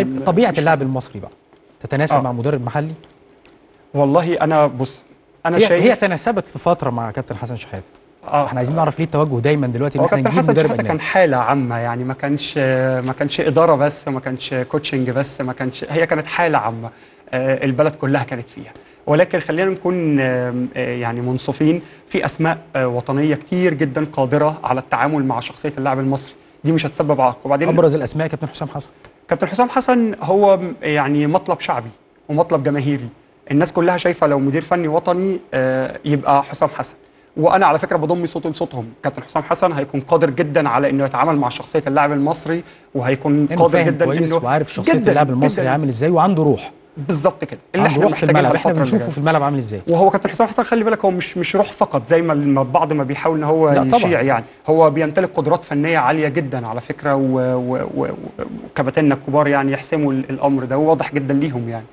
طيب طبيعة اللاعب المصري بقى تتناسب آه. مع مدرب محلي؟ والله أنا بص أنا هي, شايف هي تناسبت في فترة مع كابتن حسن شحاته آه. إحنا عايزين نعرف ليه التوجه دايما دلوقتي إن هو إحنا كابتن نجيب حسن مدرب اجنبي كان حالة عامة يعني ما كانش ما كانش إدارة بس ما كانش كوتشنج بس ما كانش هي كانت حالة عامة آه، البلد كلها كانت فيها. ولكن خلينا نكون آم، آه، يعني منصفين في أسماء آه، وطنية كتير جدا قادرة على التعامل مع شخصية اللاعب المصري. دي مش هتسبب عائق. وبعدين أبرز الأسماء كابتن حسام حسن. كابتن حسام حسن هو يعني مطلب شعبي ومطلب جماهيري. الناس كلها شايفة لو مدير فني وطني آه، يبقى حسام حسن. وأنا على فكرة بضم صوتي لصوتهم. كابتن حسام حسن هيكون قادر جدا على إنه يتعامل مع شخصية اللاعب المصري وهيكون قادر جدا إنه وعارف شخصية اللاعب المصري. عامل إزاي وعنده روح. بالظبط كده. اللي عنده إحنا في الملعب. إحنا بنشوفه. في الملعب عامل إزاي؟ وهو كابتن حسام حسن خلي بالك هو مش مش روح فقط زي ما البعض ما بيحاول إن هو. يشيع يعني. هو بيمتلك قدرات فنية عالية جدا على فكرة وكباتننا الكبار يعني يحسموا ال- الأمر ده. وواضح جدا ليهم يعني.